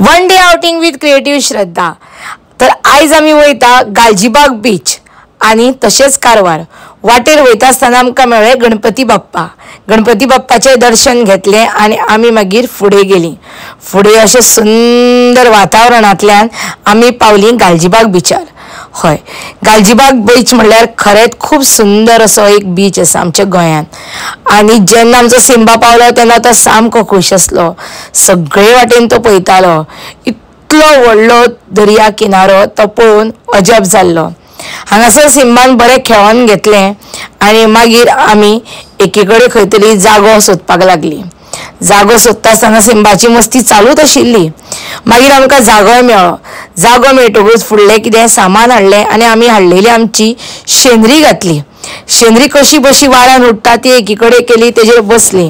One day outing with creative Shraddha तर आयज आमी वयता गालजीबाग बीच आनी तशेंच कारवार. वाटेर वयता आसतना आमकां मेळ्ळे गणपती बाप्पा. गणपती बाप्पाचें दर्शन घेतलें आनी आमी मागीर फुडें गेलीं. फुडें अशें सुंदर वातावरणांतल्यान आमी पावलीं गालजीबाग बिचार हय. गालजीबाग बीच म्हणल्यार खरेंच खूब सुंदर असो एक बीच आसा आमच्या गोंयांत आनी जेन्ना आमचो सिंबा पावलो तेन्ना तो सामको खूश आसलो सगळे वाटेन तो पळयतालो इतलो व्हडलो दर्या किनारो तो पळोवन अजब जाल्लो हांगासर सिंबान बरें खेळोन घेतलें. आनी मागीर आमी एके कडेन खंय तरी जागो सोदपाक लागली. जागो सोदता आसतना सिंबाची मस्ती चालूच आशिल्ली मागीर आमकां जागोय मेळ्ळो जागो मेळटकूच फुडलें कितें सामान हाडलें आनी आमी हाडलेली आमची शेंद्री घातली. शेंद्री कशी बशी वाऱ्यान उडटा ती एकी कडेन केली तेजेर बसली.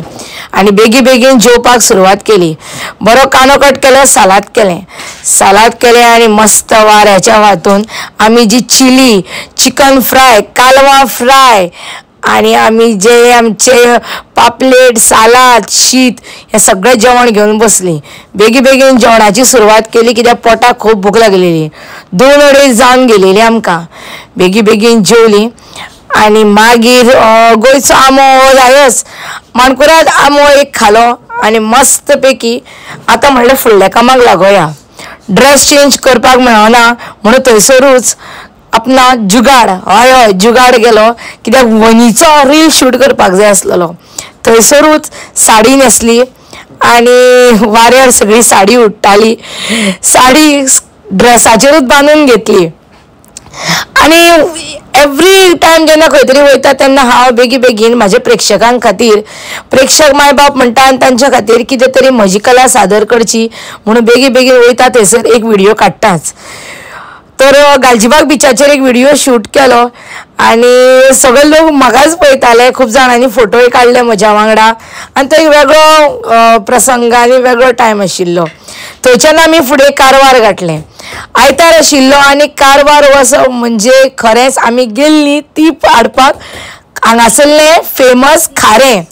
आनी बेगी बेगीन जेवपाक सुरवात केली. बरो कानो कट केलो सालाद केलें. सालाद केलें आनी मस्त वाऱ्याच्या वातून आमी जी चिली चिकन फ्राय कालवां फ्राय आनी आमी जे आमचे पापलेट सालाद शीत हें सगळें जेवण घेवन बसलीं. बेगी बेगीन जेवणाची सुरवात केली कित्याक पोटाक खूब भूक लागलेली. दोन अडेज जावन गेलेली आमकां. बेगी बेगीन जेवली. आनी मागीर गोंयचो आमो जायच माणकुराद आमो एक खालो आनी मस्त पैकी आतां म्हणलें फुडल्या कामाक लागोया. ड्रेस चेंज करपाक मेळना म्हणून थंयसरूच आपणा जुगाड. हय हय जुगाड गेलो कित्याक वनीचो रील शूट करपाक जाय आसलेलो थंयसरूच साडी न्हेसली आनी वाऱ्यार सगळी साडी उडटाली. साडी ड्रेसाचेरूच बांदून घेतली. आनी एवरी टायम जेन्ना खंय तरी वयता तेन्ना हांव बेगी बेगीन म्हाज्या प्रेक्षकां खातीर प्रेक्षक माय बाप म्हणटा आनी तांच्या खातीर कितें तरी म्हजी कला सादर करची म्हणून बेगी बेगीन वयता थंयसर एक व्हिडियो काडटाच. तर गालजीबाग बिचाचेर एक व्हिडिओ शूट केलो. आनी सगळे लोक म्हाकाच पळयताले खूब जाणांनी फोटोय काडले म्हज्या वांगडा. आनी तो एक वेगळो प्रसंग आनी वेगळो टायम आशिल्लो थंयच्यान आमी फुडें कारवार घातलें आयतार आशिल्लो आनी कारवार वचप म्हणजे खरेंच आमी गेल्लीं ती हाडपाक हांगासल्लें फेमस खारें.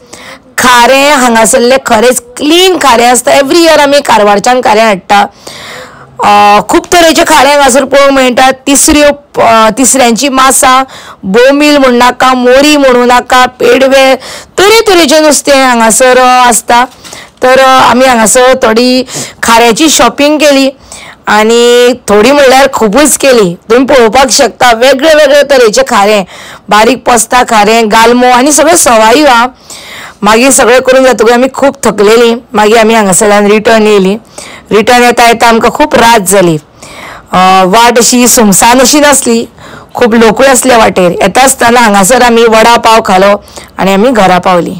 खारें हांगासल्लें खरेंच क्लीन खारें आसता एवरी इयर आमी कारवारच्यान खारें हाडटा. खूब तरेचे खारें हांगासर पळोवंक मेळटात तिसऱ्यो तिसऱ्यांची मासां बोमील म्हणू नाका मोरी म्हणू नाका पेडवे तरे तरेचें नुस्तें हांगासर आसता तर आमी हांगासर थोडी खाऱ्याची शॉपिंग केली आनी थोडी म्हणल्यार खुबूच केली. तुमी पळोवपाक शकता वेगळे वेगळे तरेचे खारें बारीक पोस्ता खारें गालमो आनी सगळें सवाय आहा मागीर सगळें करून जातकूच आमी खूब थकलेलीं. मागीर आमी हांगासरल्यान रिटर्न येयलीं. रिटर्न येता येता आमकां खूब रात जाली वाट अशी सुमसान अशी नासली खूब लोकूय आसले वाटेर. येता आसतना हांगासर आमी वडा पाव खालो आनी आमी घरा पावलीं.